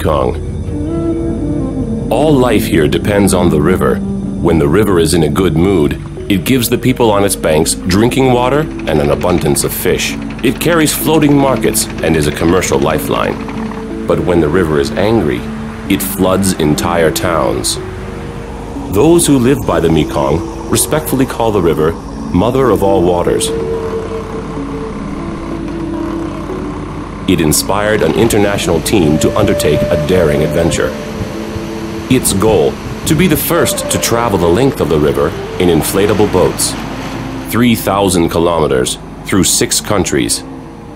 Mekong. All life here depends on the river. When the river is in a good mood, it gives the people on its banks drinking water and an abundance of fish. It carries floating markets and is a commercial lifeline. But when the river is angry, it floods entire towns. Those who live by the Mekong respectfully call the river Mother of All Waters. It inspired an international team to undertake a daring adventure. Its goal to be the first to travel the length of the river in inflatable boats. 3,000 kilometers through six countries,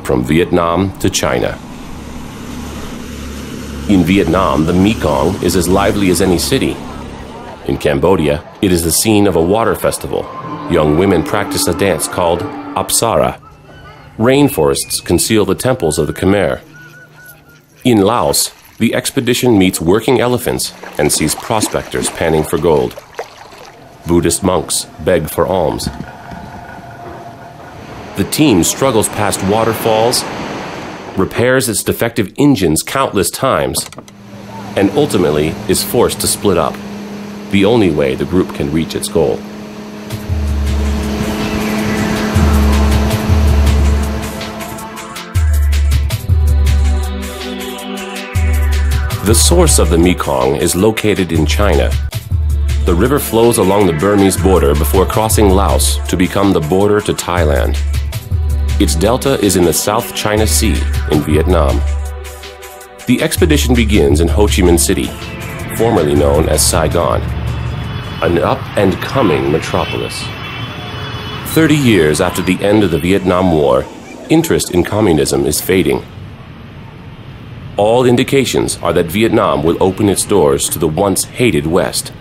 from Vietnam to China. In Vietnam, the Mekong is as lively as any city. In Cambodia, it is the scene of a water festival. Young women practice a dance called Apsara. Rainforests conceal the temples of the Khmer. In Laos, the expedition meets working elephants and sees prospectors panning for gold. Buddhist monks beg for alms. The team struggles past waterfalls, repairs its defective engines countless times, and ultimately is forced to split up, the only way the group can reach its goal. The source of the Mekong is located in China. The river flows along the Burmese border before crossing Laos to become the border to Thailand. Its delta is in the South China Sea in Vietnam. The expedition begins in Ho Chi Minh City, formerly known as Saigon, an up and coming metropolis. Thirty years after the end of the Vietnam War, interest in communism is fading. All indications are that Vietnam will open its doors to the once hated West.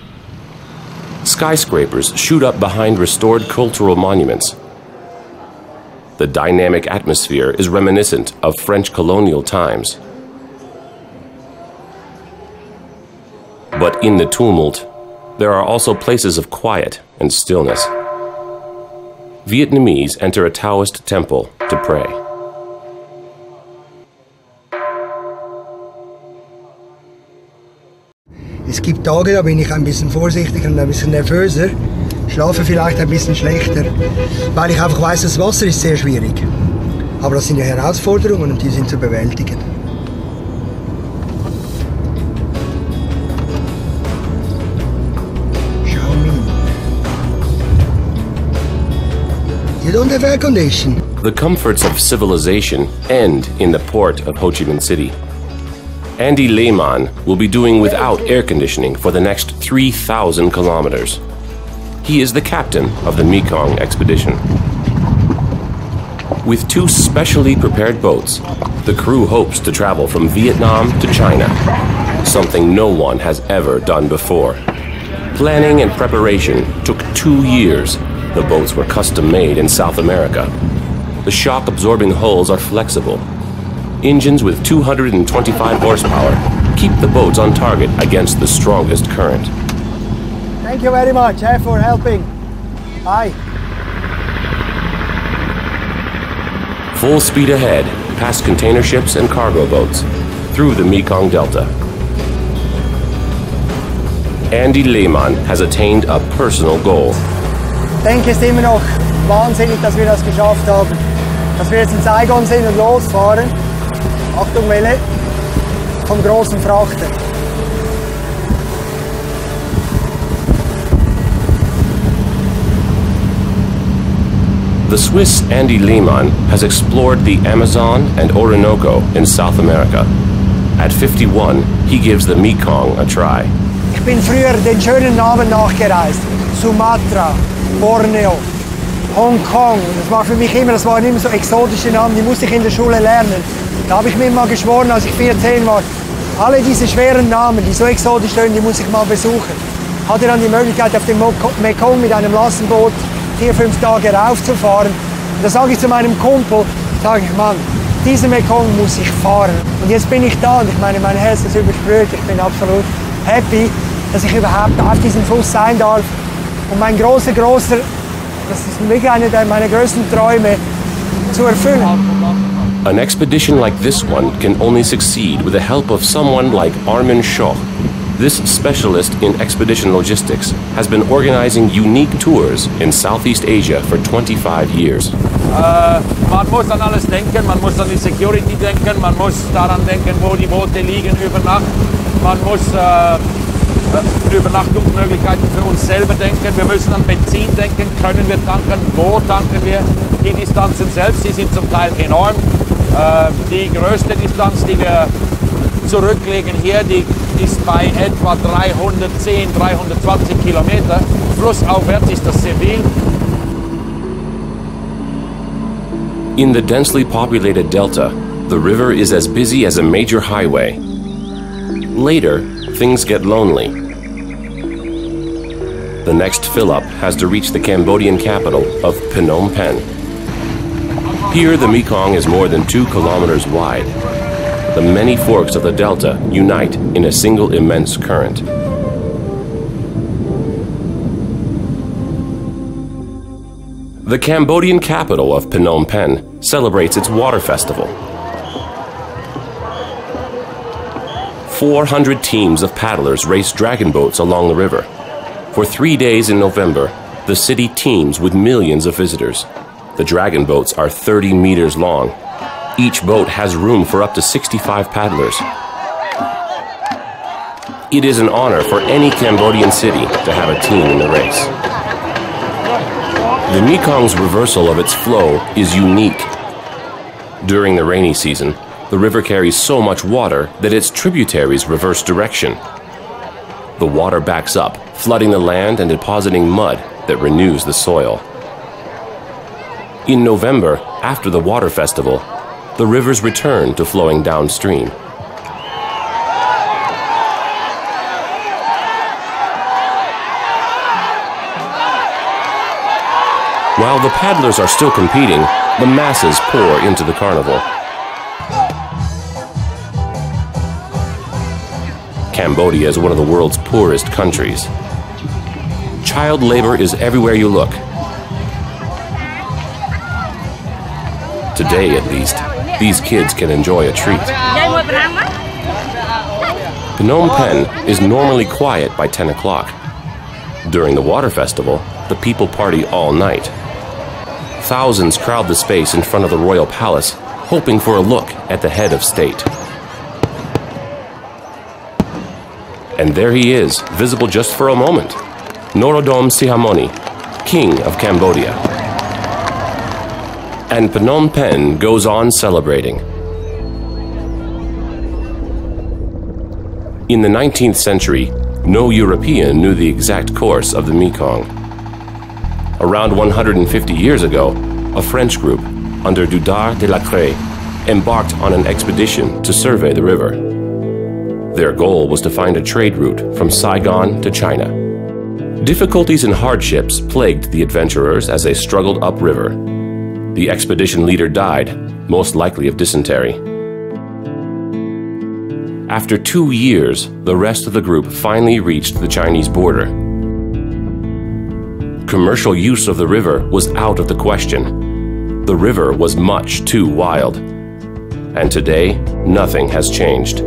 Skyscrapers shoot up behind restored cultural monuments. The dynamic atmosphere is reminiscent of French colonial times. But in the tumult, there are also places of quiet and stillness. Vietnamese enter a Taoist temple to pray. Es gibt Tage, da bin ich ein bisschen vorsichtiger und ein bisschen nervöser, schlafe vielleicht ein bisschen schlechter, weil ich einfach weiß, das Wasser ist sehr schwierig. Aber das sind ja Herausforderungen und die sind zu bewältigen. You don't have air condition. The comforts of civilization end in the port of Ho Chi Minh City. Andy Lehman will be doing without air conditioning for the next 3,000 kilometers. He is the captain of the Mekong expedition. With two specially prepared boats, the crew hopes to travel from Vietnam to China, something no one has ever done before. Planning and preparation took two years. The boats were custom made in South America. The shock absorbing hulls are flexible engines with 225 horsepower keep the boats on target against the strongest current. Thank you very much eh, for helping. Bye. Full speed ahead, past container ships and cargo boats, through the Mekong Delta. Andy Lehmann has attained a personal goal. Ich denke, es ist immer noch wahnsinnig, dass wir das geschafft haben. Dass wir jetzt in Saigon sind und losfahren. Achtung, Welle vom großen Frachter. The Swiss Andy Lehmann has explored the Amazon and Orinoco in South America. At 51, he gives the Mekong a try. Ich bin früher den schönen Namen nachgereist. Sumatra, Borneo, Hongkong. Das war für mich immer, das waren immer so exotische Namen, die musste ich in der Schule lernen. Da habe ich mir mal geschworen, als ich 14 war, alle diese schweren Namen, die so exotisch sind, die muss ich mal besuchen. Hatte dann die Möglichkeit, auf dem Mekong mit einem Lassenboot vier, fünf Tage raufzufahren. Und da sage ich zu meinem Kumpel, sage ich, Mann, diesen Mekong muss ich fahren. Und jetzt bin ich da und ich meine, mein Herz ist übersprüht. Ich bin absolut happy, dass ich überhaupt auf diesem Fluss sein darf. Und mein großer, großer, das ist wirklich einer meiner größten Träume, zu erfüllen. An expedition like this one can only succeed with the help of someone like Armin Schoch. This specialist in expedition logistics has been organizing unique tours in Southeast Asia for 25 years. Äh, man muss an alles denken, man muss an die Security denken, man muss daran denken, wo die Boote liegen über Nacht. Man muss äh, äh, Übernachtungsmöglichkeiten für uns selber denken. Wir müssen an Benzin denken, können wir tanken, wo tanken wir. Die Distanzen selbst, die sind zum Teil enorm. Äh, die größte Distanz, die wir zurücklegen hier, die ist bei etwa 310, 320 Kilometer. Flussaufwärts ist das sehr viel. In the densely populated delta, the river is as busy as a major highway. Later, things get lonely. The next fill-up has to reach the Cambodian capital of Phnom Penh. Here, the Mekong is more than two kilometers wide. The many forks of the delta unite in a single immense current. The Cambodian capital of Phnom Penh celebrates its water festival. 400 teams of paddlers race dragon boats along the river. For three days in November, the city teems with millions of visitors. The dragon boats are 30 meters long. Each boat has room for up to 65 paddlers. It is an honor for any Cambodian city to have a team in the race. The Mekong's reversal of its flow is unique. During the rainy season, the river carries so much water that its tributaries reverse direction. The water backs up, flooding the land and depositing mud that renews the soil. In November, after the water festival, the rivers return to flowing downstream. While the paddlers are still competing, the masses pour into the carnival. Cambodia is one of the world's poorest countries. Child labor is everywhere you look. Today, at least, these kids can enjoy a treat. Phnom Penh is normally quiet by 10 o'clock. During the water festival, the people party all night. Thousands crowd the space in front of the royal palace, hoping for a look at the head of state. And there he is, visible just for a moment Norodom Sihamoni, King of Cambodia. And Phnom Penh goes on celebrating. In the 19th century, no European knew the exact course of the Mekong. Around 150 years ago, a French group, under Doudart de Lagrée, embarked on an expedition to survey the river. Their goal was to find a trade route from Saigon to China. Difficulties and hardships plagued the adventurers as they struggled upriver. The expedition leader died, most likely of dysentery. After two years, the rest of the group finally reached the Chinese border commercial use of the river was out of the question. The river was much too wild. And today, nothing has changed.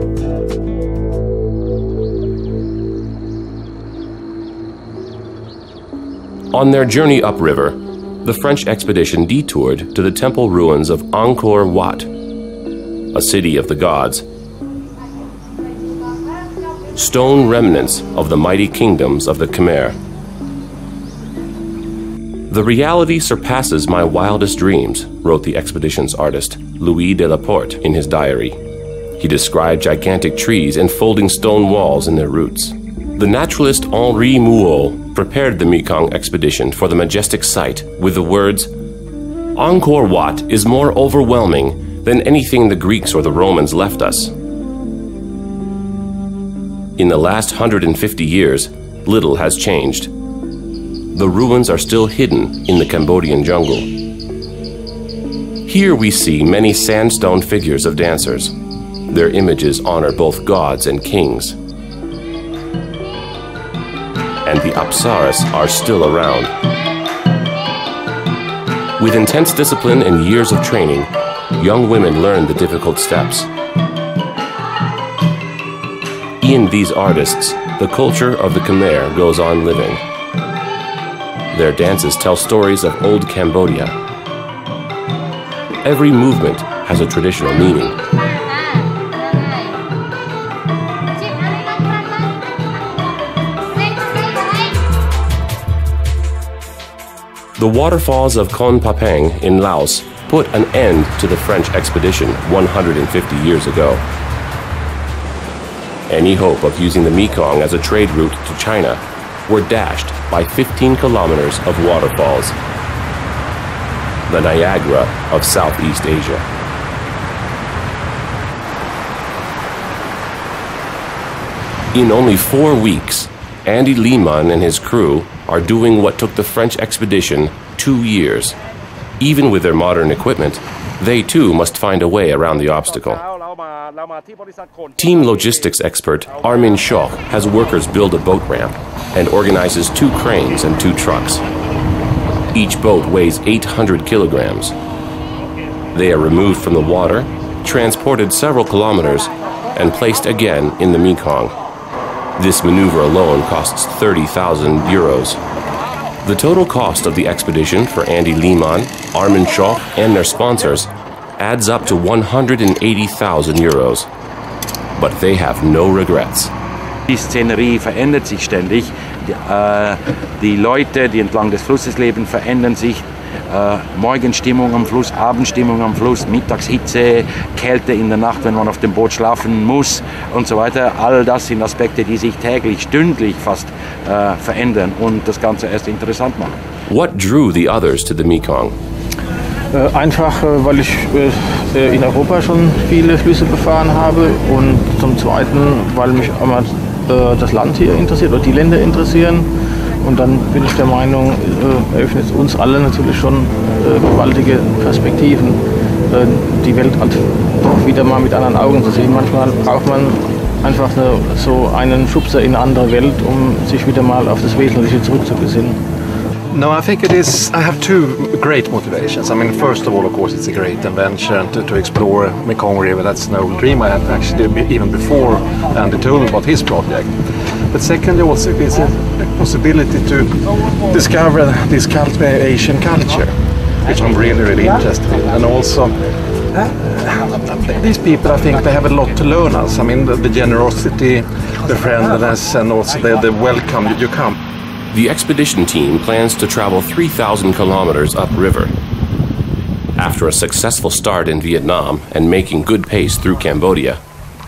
On their journey upriver, the French expedition detoured to the temple ruins of Angkor Wat, a city of the gods. Stone remnants of the mighty kingdoms of the Khmer. The reality surpasses my wildest dreams, wrote the expedition's artist, Louis Delaporte, in his diary. He described gigantic trees and folding stone walls in their roots. The naturalist Henri Mouhot prepared the Mekong expedition for the majestic site with the words Angkor Wat is more overwhelming than anything the Greeks or the Romans left us. In the last 150 years, little has changed the ruins are still hidden in the Cambodian jungle. Here we see many sandstone figures of dancers. Their images honor both gods and kings. And the Apsaras are still around. With intense discipline and years of training, young women learn the difficult steps. In these artists, the culture of the Khmer goes on living. Their dances tell stories of old Cambodia. Every movement has a traditional meaning. The waterfalls of Khone Phapheng in Laos put an end to the French expedition 150 years ago. Any hope of using the Mekong as a trade route to China were dashed by 15 kilometers of waterfalls, the Niagara of Southeast Asia. In only four weeks, Andy Lehman and his crew are doing what took the French expedition two years. Even with their modern equipment, they too must find a way around the obstacle. Team logistics expert Armin Schoch has workers build a boat ramp and organizes two cranes and two trucks. Each boat weighs 800 kilograms. They are removed from the water, transported several kilometers, and placed again in the Mekong. This maneuver alone costs 30,000 euros. The total cost of the expedition for Andy Lehman, Armin Schoch, and their sponsors adds up to 180,000 euros. But they have no regrets. Die Szenerie verändert sich ständig. Die, äh, die Leute, die entlang des Flusses leben, verändern sich. Äh, Morgenstimmung am Fluss, Abendstimmung am Fluss, Mittagshitze, Kälte in der Nacht, wenn man auf dem Boot schlafen muss und so weiter. All das sind Aspekte, die sich täglich, stündlich fast äh, verändern und das Ganze erst interessant machen. What drew the others to the Mekong? Äh, einfach, äh, weil ich äh, in Europa schon viele Flüsse befahren habe und zum Zweiten, weil mich einmal das Land hier interessiert oder die Länder interessieren. Und dann bin ich der Meinung, eröffnet uns alle natürlich schon gewaltige Perspektiven, die Welt halt doch wieder mal mit anderen Augen zu sehen. Manchmal braucht man einfach eine, so einen Schubser in eine andere Welt, um sich wieder mal auf das Wesentliche zurückzubesinnen. No, I think it is. I have two great motivations. I mean, first of all, of course, it's a great and to, to explore Mekong River. That's no dream I had actually even before Andy told me about his project. But secondly, also it's a possibility to discover this cult Asian culture, which I'm really, really interested in, and also. Uh, these people, I think, they have a lot to learn us. I mean, the, the generosity, the friendliness, and also the, the welcome you come. The expedition team plans to travel 3,000 kilometers upriver. After a successful start in Vietnam and making good pace through Cambodia,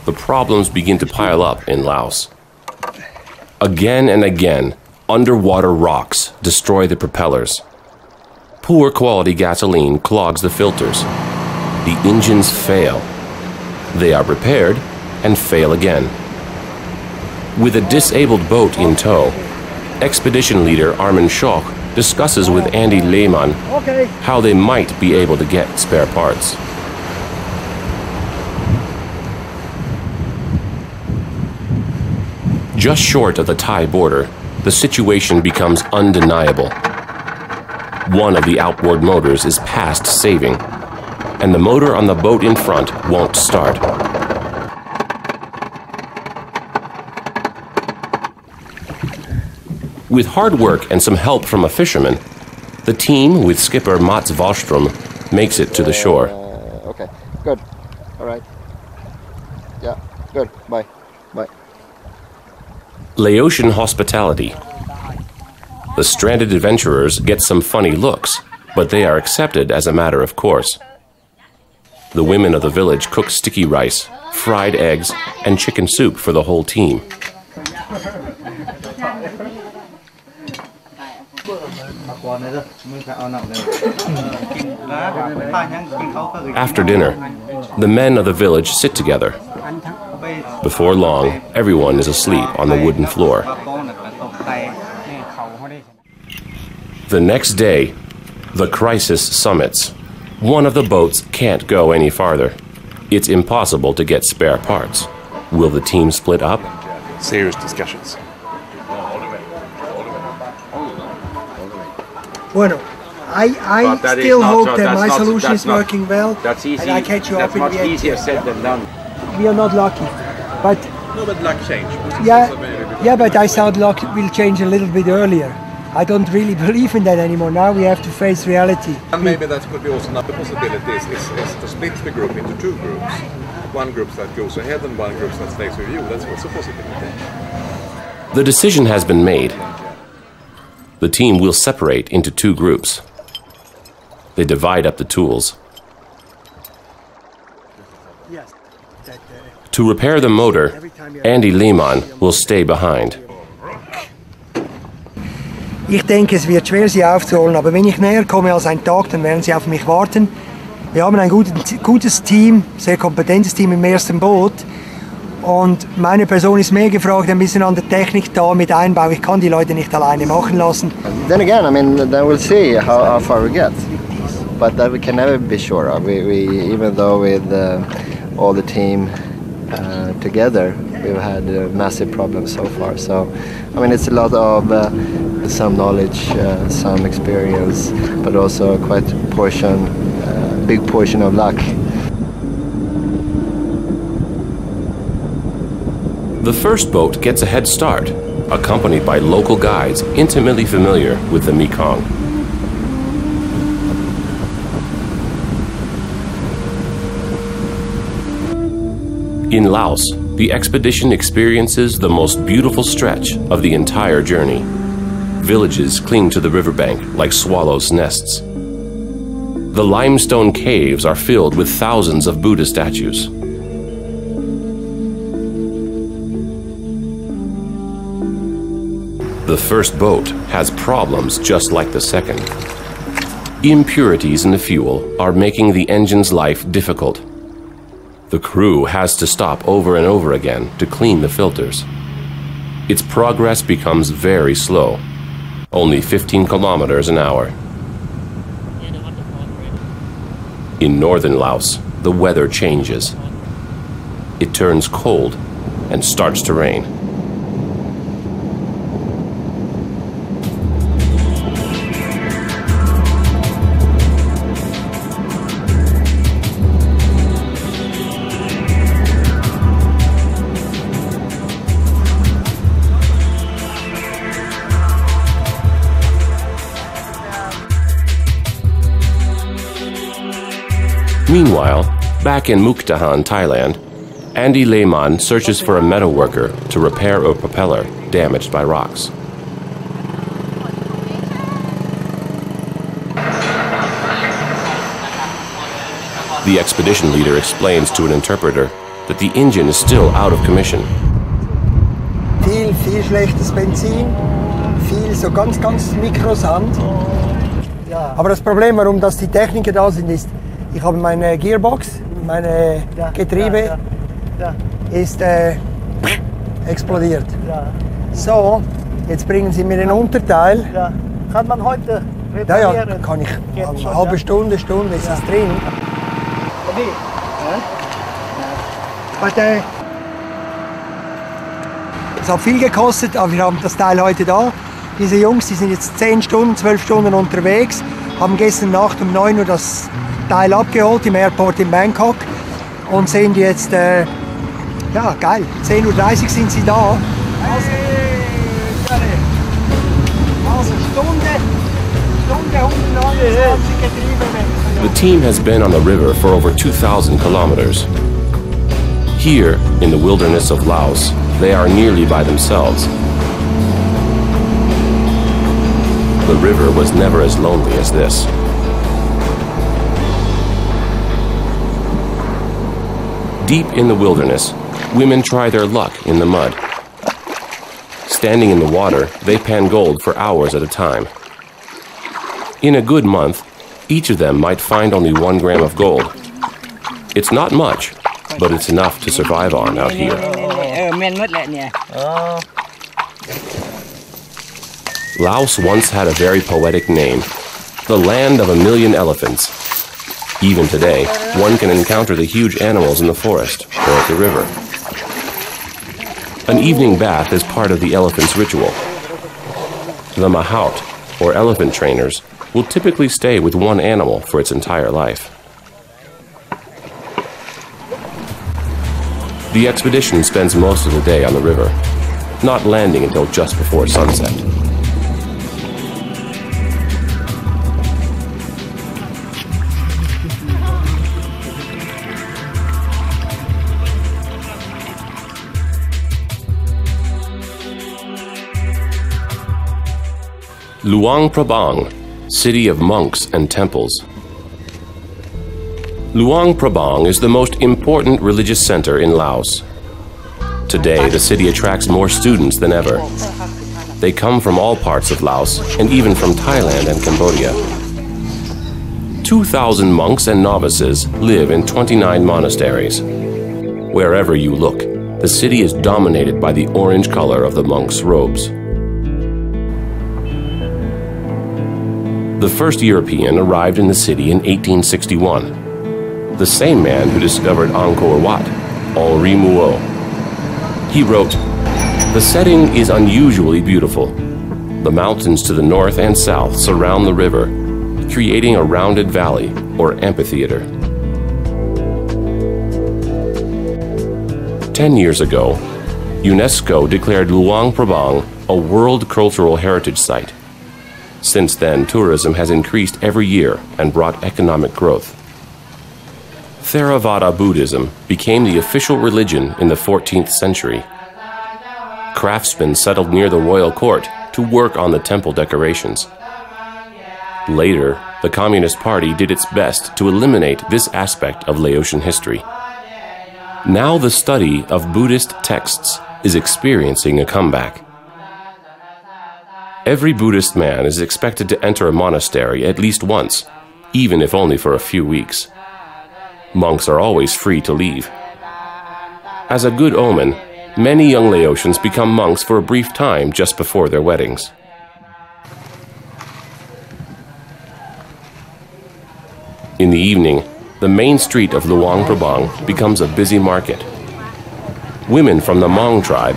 the problems begin to pile up in Laos. Again and again, underwater rocks destroy the propellers. Poor quality gasoline clogs the filters. The engines fail. They are repaired and fail again. With a disabled boat in tow, expedition leader Armin Schoch discusses with Andy Lehman Okay. how they might be able to get spare parts. Just short of the Thai border, the situation becomes undeniable. One of the outboard motors is past saving, and the motor on the boat in front won't start. With hard work and some help from a fisherman, the team, with skipper Mats Wallström, makes it to the shore. Uh, okay, good. All right. Yeah, good. Bye. Laotian hospitality. The stranded adventurers get some funny looks, but they are accepted as a matter of course. The women of the village cook sticky rice, fried eggs, and chicken soup for the whole team. After dinner, the men of the village sit together. Before long, everyone is asleep on the wooden floor. The next day, the crisis summits. One of the boats can't go any farther. It's impossible to get spare parts. Will the team split up? Serious discussions. Bueno, I, I But that is still hope so- that my solution that's is not- working well. That's easy. And I catch you that's up in much the end. easier said than done. We are not lucky. But No, but luck change. yeah, yeah, but I thought luck will change a little bit earlier. I don't really believe in that anymore. Now we have to face reality. And maybe that could be also another possibility is, is, is to split the group into two groups. One group that goes ahead and one group that stays with you. That's also a possibility. The decision has been made. The team will separate into two groups. They divide up the tools. To repair the motor, Andy Lehmann will stay behind. Ich denke, es wird schwer, sie aufzuholen, aber wenn ich näher komme als ein Tag, dann werden sie auf mich warten. Wir haben ein gutes, gutes Team, sehr kompetentes Team im ersten Boot. Und meine Person ist mehr gefragt, ein bisschen an der Technik da mit Einbau. Ich kann die Leute nicht alleine machen lassen. Then again, I mean, then we'll see how, how far we get. But that we can never be sure of. We, we even though with uh, all the team uh, together, we've had massive problems so far. So, I mean, it's a lot of uh, some knowledge, uh, some experience, but also quite a portion, uh, big portion of luck. The first boat gets a head start, accompanied by local guides intimately familiar with the Mekong. In Laos, the expedition experiences the most beautiful stretch of the entire journey. Villages cling to the riverbank like swallows' nests. The limestone caves are filled with thousands of Buddha statues. The first boat has problems just like the second. Impurities in the fuel are making the engine's life difficult. The crew has to stop over and over again to clean the filters. Its progress becomes very slow, only 15 kilometers an hour. In northern Laos, the weather changes. It turns cold and starts to rain. Meanwhile, back in Mukdahan, Thailand, Andy Lehman searches for a metal worker to repair a propeller damaged by rocks. The expedition leader explains to an interpreter that the engine is still out of commission. Viel, viel schlechtes Benzin, viel so ganz, ganz Mikrosand. Aber das Problem, warum dass die Techniker da sind, ist, ich habe meine Gearbox, meine Getriebe ist äh, explodiert. So, jetzt bringen sie mir den Unterteil. Ja. Kann man heute Ja, ja, reparieren? kann ich. Geht Eine schon, halbe ja. Stunde, Stunde ist es drin. But, äh, es hat viel gekostet, aber wir haben das Teil heute da. Diese Jungs, die sind jetzt 10 Stunden, 12 Stunden unterwegs, haben gestern Nacht um 9 Uhr das Teil abgeholt im Airport in Bangkok und sind jetzt, äh, ja geil, 10.30 Uhr sind sie da. Also, also Stunde, Stunde 129 Getriebe The team has been on the river for over 2,000 kilometers. Here, in the wilderness of Laos, they are nearly by themselves. The river was never as lonely as this. Deep in the wilderness, women try their luck in the mud. Standing in the water, they pan gold for hours at a time. In a good month, each of them might find only one gram of gold. It's not much, but it's enough to survive on out here. Laos once had a very poetic name the land of a million elephants. Even today, one can encounter the huge animals in the forest or at the river. An evening bath is part of the elephant's ritual. The Mahout, or elephant trainers, will typically stay with one animal for its entire life. The expedition spends most of the day on the river, not landing until just before sunset. Luang Prabang, city of monks and temples. Luang Prabang is the most important religious center in Laos. Today, the city attracts more students than ever. They come from all parts of Laos and even from Thailand and Cambodia. 2,000 monks and novices live in 29 monasteries. Wherever you look, the city is dominated by the orange color of the monks' robes. The first European arrived in the city in 1861. The same man who discovered Angkor Wat, Henri Mouhot. He wrote, The setting is unusually beautiful. The mountains to the north and south surround the river, creating a rounded valley or amphitheater. Ten years ago, UNESCO declared Luang Prabang a World Cultural Heritage Site. Since then, tourism has increased every year and brought economic growth. Theravada Buddhism became the official religion in the 14th century. Craftsmen settled near the royal court to work on the temple decorations. Later, the Communist Party did its best to eliminate this aspect of Laotian history. Now the study of Buddhist texts is experiencing a comeback. Every Buddhist man is expected to enter a monastery at least once, even if only for a few weeks. Monks are always free to leave. As a good omen, many young Laotians become monks for a brief time just before their weddings. In the evening, the main street of Luang Prabang becomes a busy market. Women from the Hmong tribe,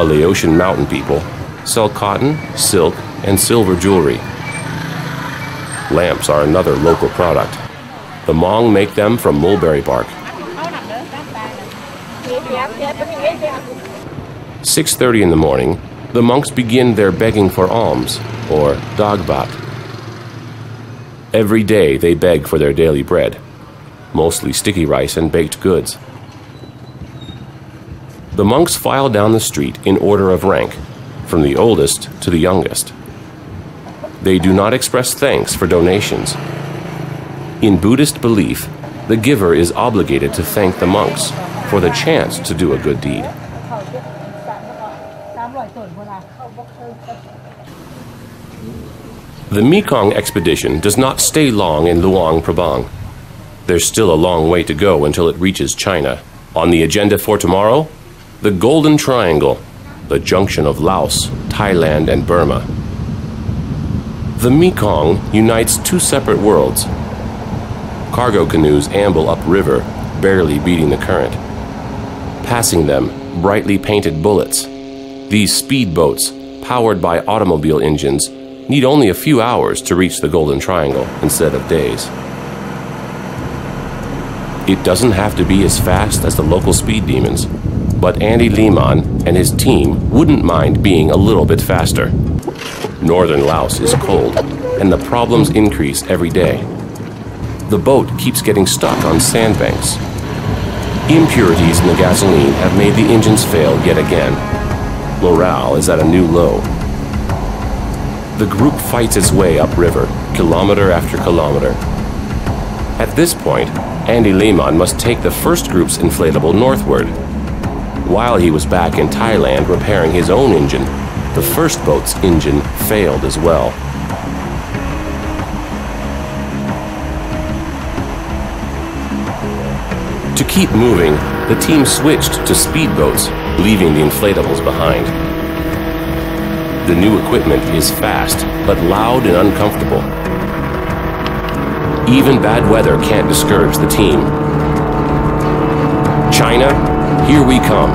a Laotian mountain people, sell cotton, silk, and silver jewelry. Lamps are another local product. The Hmong make them from mulberry bark. 6.30 in the morning, the monks begin their begging for alms, or tak bat. Every day they beg for their daily bread, mostly sticky rice and baked goods. The monks file down the street in order of rank, from the oldest to the youngest. They do not express thanks for donations. In Buddhist belief, the giver is obligated to thank the monks for the chance to do a good deed. The Mekong expedition does not stay long in Luang Prabang. There's still a long way to go until it reaches China. On the agenda for tomorrow, the Golden Triangle, the junction of Laos, Thailand, and Burma. The Mekong unites two separate worlds. Cargo canoes amble upriver, barely beating the current. Passing them, brightly painted bullets. These speedboats, powered by automobile engines, need only a few hours to reach the Golden Triangle instead of days. It doesn't have to be as fast as the local speed demons, but Andy Lehman and his team wouldn't mind being a little bit faster. Northern Laos is cold, and the problems increase every day. The boat keeps getting stuck on sandbanks. Impurities in the gasoline have made the engines fail yet again. Morale is at a new low. The group fights its way upriver, kilometer after kilometer. At this point, Andy Lehman must take the first group's inflatable northward while he was back in Thailand repairing his own engine, the first boat's engine failed as well. To keep moving, the team switched to speedboats, leaving the inflatables behind. The new equipment is fast, but loud and uncomfortable. Even bad weather can't discourage the team. China here we come.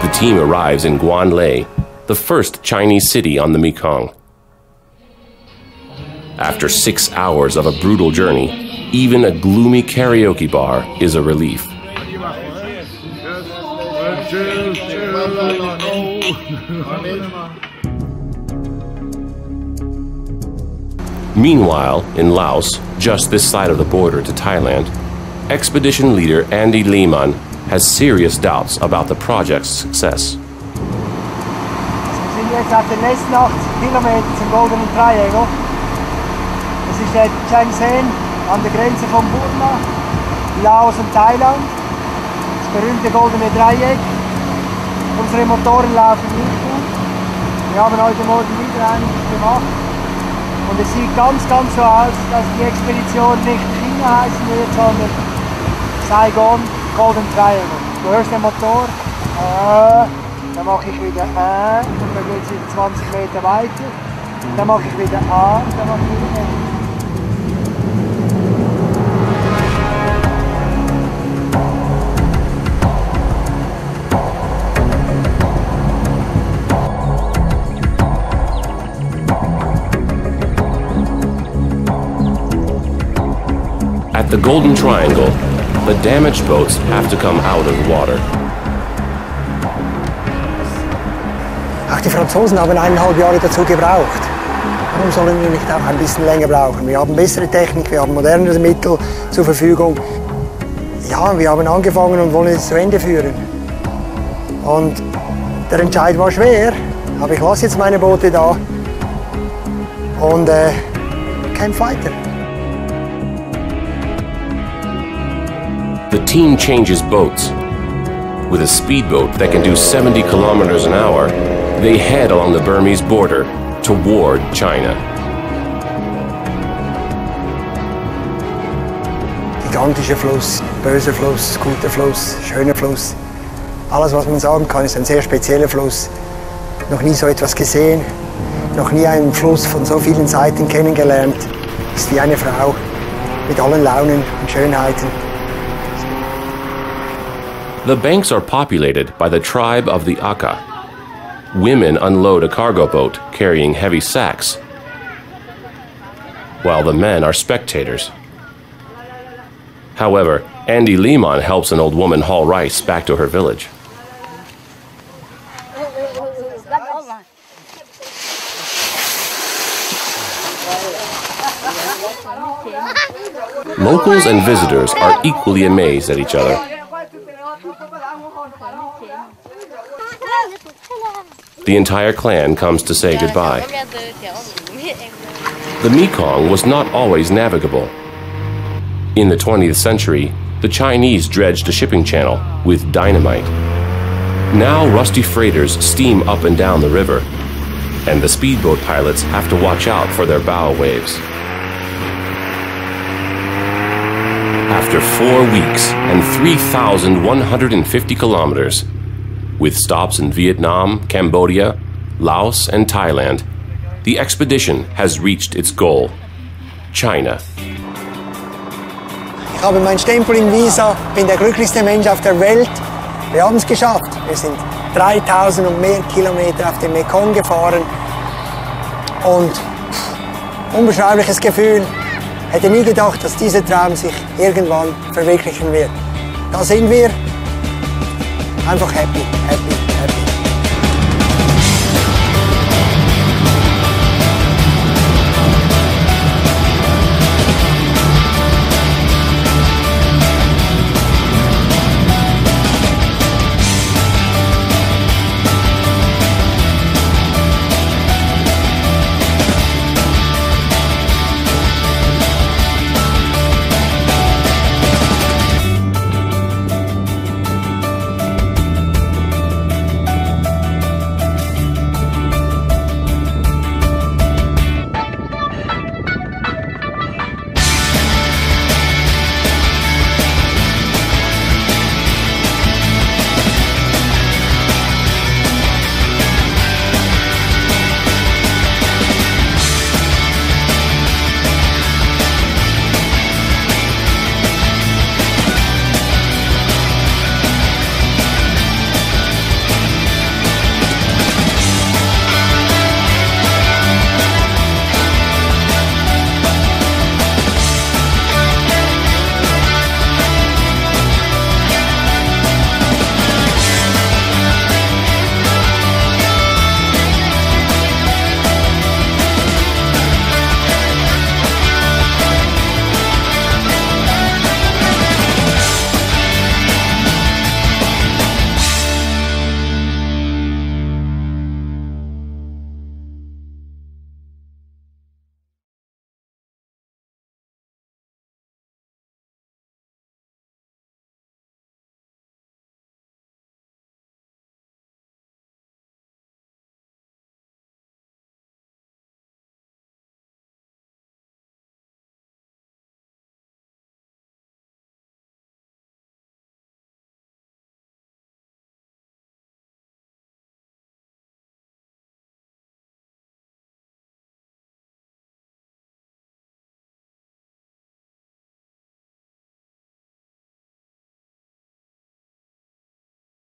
The team arrives in Guan Lei, the first Chinese city on the Mekong. After six hours of a brutal journey, even a gloomy karaoke bar is a relief. Meanwhile, in Laos, just this side of the border to Thailand, expedition leader Andy Lehman has serious doubts about the project's success. Wir sind jetzt auf den letzten 80 Kilometern zum Goldenen Triangle. Das ist der Chiang Saen an der Grenze von Burma, Laos und Thailand. Das berühmte Goldene Dreieck. Unsere Motoren laufen nicht gut. Wir haben heute Morgen wieder einiges gemacht. Und es sieht ganz, ganz so aus, dass die Expedition nicht China heißen wird, sondern Saigon Golden Triangle. Du hörst den Motor. Äh, dann mache ich wieder äh, und dann geht es wieder 20 Meter weiter. Dann mache ich wieder A und dann mache ich wieder E. At the Golden Triangle, the damaged boats have to come out of the water. Auch die Franzosen haben eineinhalb Jahre dazu gebraucht. Warum sollen wir nicht auch ein bisschen länger brauchen? Wir haben bessere Technik, wir haben modernere Mittel zur Verfügung. Ja, wir haben angefangen und wollen es zu Ende führen. Und der Entscheid war schwer, aber ich lasse jetzt meine Boote da und äh, kämpfe weiter. Team changes boats. With a speedboat that can do 70 kilometers an hour, they head along the Burmese border toward China. Gigantischer Fluss, böser Fluss, guter Fluss, schöner Fluss. Alles, was man sagen kann, ist ein sehr spezieller Fluss. Noch nie so etwas gesehen, noch nie einen Fluss von so vielen Seiten kennengelernt. Ist wie eine Frau mit allen Launen und Schönheiten. The banks are populated by the tribe of the Akha. Women unload a cargo boat carrying heavy sacks, while the men are spectators. However, Andy Lehman helps an old woman haul rice back to her village. Locals and visitors are equally amazed at each other. The entire clan comes to say goodbye. The Mekong was not always navigable. In the 20th century, the Chinese dredged a shipping channel with dynamite. Now rusty freighters steam up and down the river, and the speedboat pilots have to watch out for their bow waves. After four weeks and 3,150 kilometers, with stops in Vietnam, Cambodia, Laos, and Thailand, the expedition has reached its goal China. Ich habe meinen Stempel im Visa, bin der glücklichste Mensch auf der Welt. Wir haben es geschafft. Wir sind 3000 und mehr Kilometer auf dem Mekong gefahren. Und unbeschreibliches Gefühl. Hätte nie gedacht, dass dieser Traum sich irgendwann verwirklichen wird. Da sind wir. Einfach happy, happy.